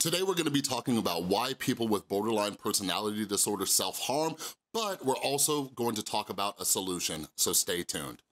Today we're gonna be talking about why people with borderline personality disorder self-harm, but we're also going to talk about a solution, so stay tuned.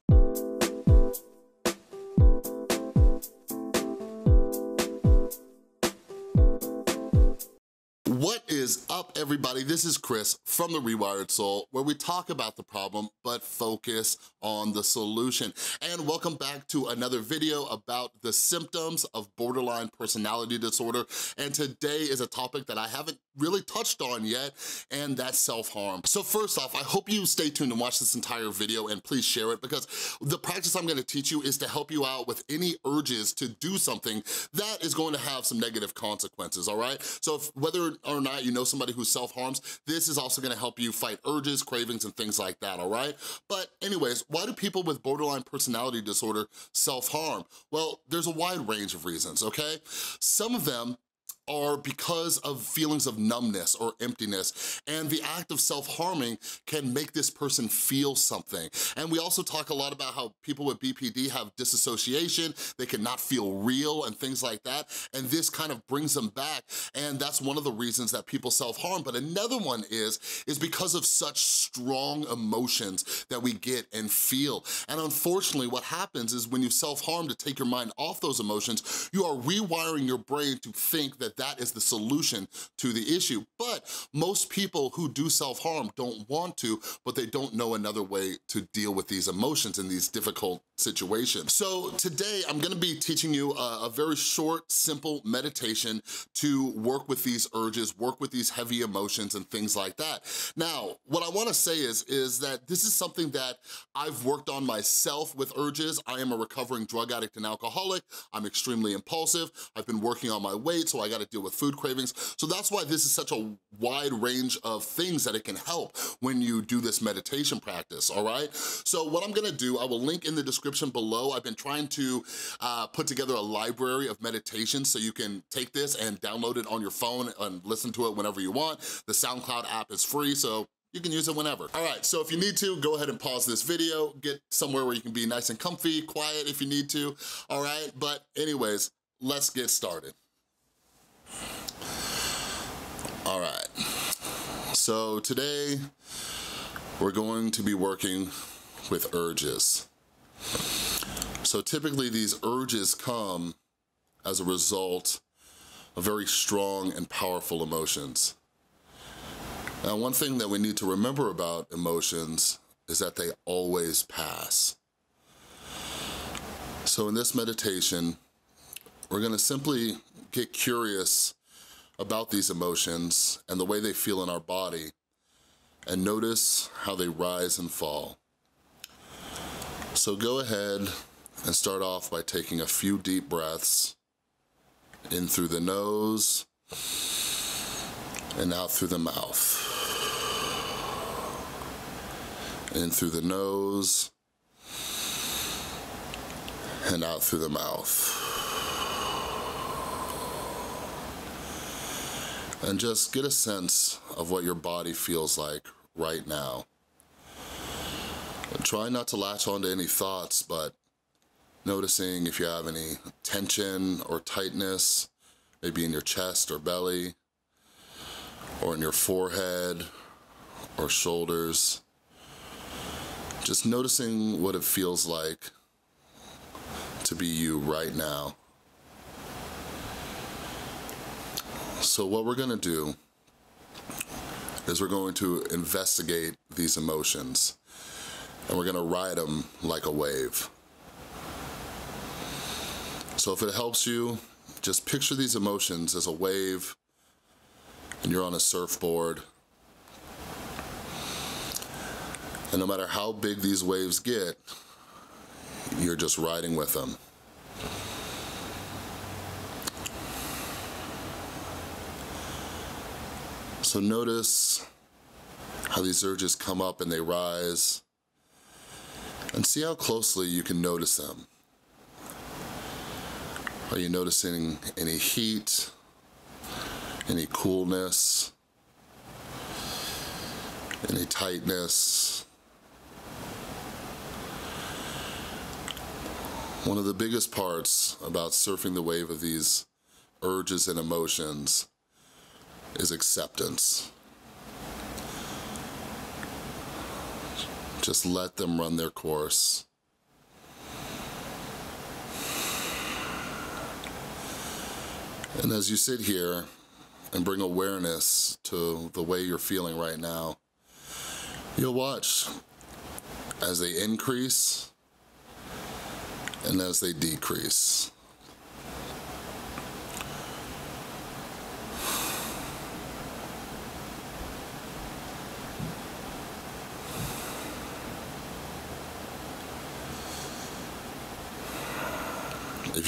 Is up, everybody? This is Chris from The Rewired Soul, where we talk about the problem, but focus on the solution. And welcome back to another video about the symptoms of borderline personality disorder. And today is a topic that I haven't really touched on yet, and that's self-harm. So first off, I hope you stay tuned and watch this entire video and please share it because the practice I'm gonna teach you is to help you out with any urges to do something that is going to have some negative consequences, all right? So if, whether or not you know somebody who self-harms, this is also gonna help you fight urges, cravings, and things like that, all right? But anyways, why do people with borderline personality disorder self-harm? Well, there's a wide range of reasons, okay? Some of them are because of feelings of numbness or emptiness. And the act of self-harming can make this person feel something. And we also talk a lot about how people with BPD have disassociation, they cannot feel real and things like that. And this kind of brings them back. And that's one of the reasons that people self-harm. But another one is, is because of such strong emotions that we get and feel. And unfortunately, what happens is when you self-harm to take your mind off those emotions, you are rewiring your brain to think that that is the solution to the issue. But most people who do self-harm don't want to, but they don't know another way to deal with these emotions and these difficult situations. So today I'm gonna be teaching you a, a very short, simple meditation to work with these urges, work with these heavy emotions and things like that. Now, what I wanna say is, is that this is something that I've worked on myself with urges. I am a recovering drug addict and alcoholic. I'm extremely impulsive. I've been working on my weight, so I gotta deal with food cravings. So that's why this is such a wide range of things that it can help when you do this meditation practice, all right? So what I'm gonna do, I will link in the description below. I've been trying to uh, put together a library of meditations so you can take this and download it on your phone and listen to it whenever you want. The SoundCloud app is free, so you can use it whenever. All right, so if you need to, go ahead and pause this video, get somewhere where you can be nice and comfy, quiet if you need to, all right? But anyways, let's get started. All right, so today we're going to be working with urges. So typically these urges come as a result of very strong and powerful emotions. Now one thing that we need to remember about emotions is that they always pass. So in this meditation, we're gonna simply get curious about these emotions and the way they feel in our body and notice how they rise and fall. So go ahead and start off by taking a few deep breaths in through the nose and out through the mouth. In through the nose and out through the mouth. And just get a sense of what your body feels like right now. Try not to latch onto any thoughts, but noticing if you have any tension or tightness, maybe in your chest or belly, or in your forehead or shoulders. Just noticing what it feels like to be you right now. So what we're gonna do is we're going to investigate these emotions and we're gonna ride them like a wave. So if it helps you, just picture these emotions as a wave and you're on a surfboard. And no matter how big these waves get, you're just riding with them. So notice how these urges come up and they rise and see how closely you can notice them. Are you noticing any heat, any coolness, any tightness? One of the biggest parts about surfing the wave of these urges and emotions is acceptance. Just let them run their course. And as you sit here and bring awareness to the way you're feeling right now, you'll watch as they increase and as they decrease.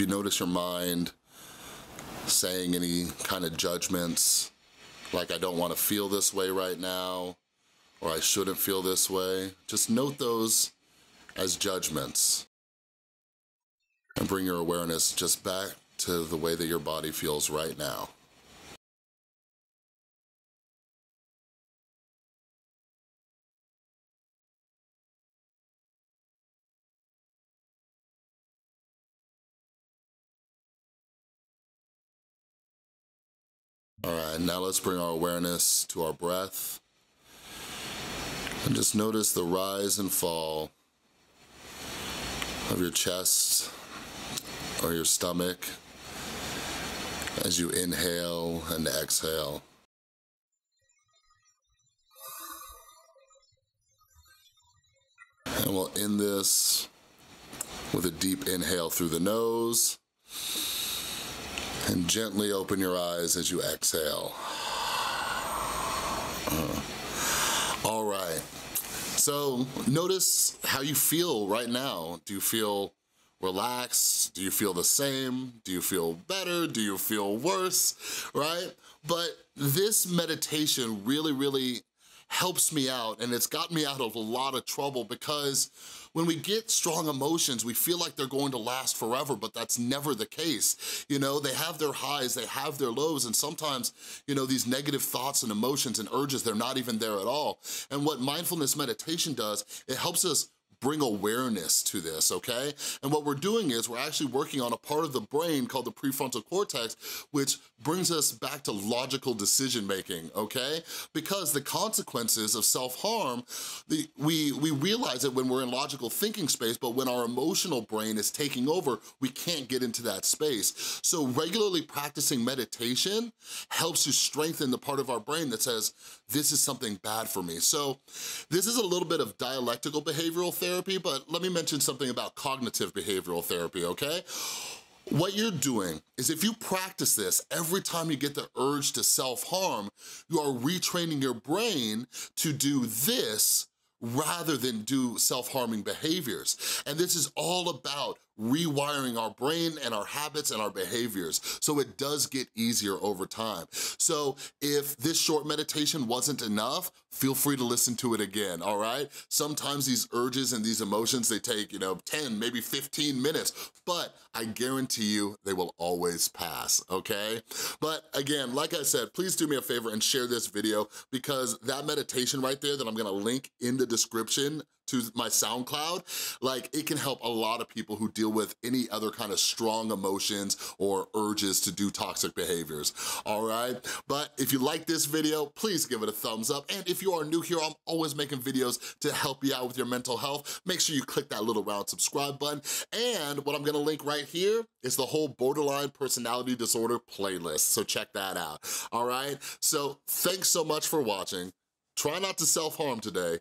You notice your mind saying any kind of judgments, like I don't wanna feel this way right now, or I shouldn't feel this way, just note those as judgments and bring your awareness just back to the way that your body feels right now. Right, now let's bring our awareness to our breath. And just notice the rise and fall of your chest or your stomach as you inhale and exhale. And we'll end this with a deep inhale through the nose and gently open your eyes as you exhale. Uh, all right, so notice how you feel right now. Do you feel relaxed? Do you feel the same? Do you feel better? Do you feel worse, right? But this meditation really, really helps me out and it's got me out of a lot of trouble because when we get strong emotions, we feel like they're going to last forever, but that's never the case. You know, they have their highs, they have their lows, and sometimes, you know, these negative thoughts and emotions and urges, they're not even there at all. And what mindfulness meditation does, it helps us bring awareness to this, okay? And what we're doing is we're actually working on a part of the brain called the prefrontal cortex, which brings us back to logical decision making, okay? Because the consequences of self-harm, we, we realize it when we're in logical thinking space, but when our emotional brain is taking over, we can't get into that space. So regularly practicing meditation helps to strengthen the part of our brain that says, this is something bad for me. So this is a little bit of dialectical behavioral therapy therapy, but let me mention something about cognitive behavioral therapy, okay? What you're doing is if you practice this, every time you get the urge to self-harm, you are retraining your brain to do this rather than do self-harming behaviors. And this is all about rewiring our brain and our habits and our behaviors. So it does get easier over time. So if this short meditation wasn't enough, feel free to listen to it again, all right? Sometimes these urges and these emotions, they take, you know, 10, maybe 15 minutes, but I guarantee you they will always pass, okay? But again, like I said, please do me a favor and share this video because that meditation right there that I'm gonna link in the description to my SoundCloud, like it can help a lot of people who deal with any other kind of strong emotions or urges to do toxic behaviors, all right? But if you like this video, please give it a thumbs up. And if you are new here, I'm always making videos to help you out with your mental health. Make sure you click that little round subscribe button. And what I'm gonna link right here is the whole borderline personality disorder playlist. So check that out, all right? So thanks so much for watching. Try not to self-harm today,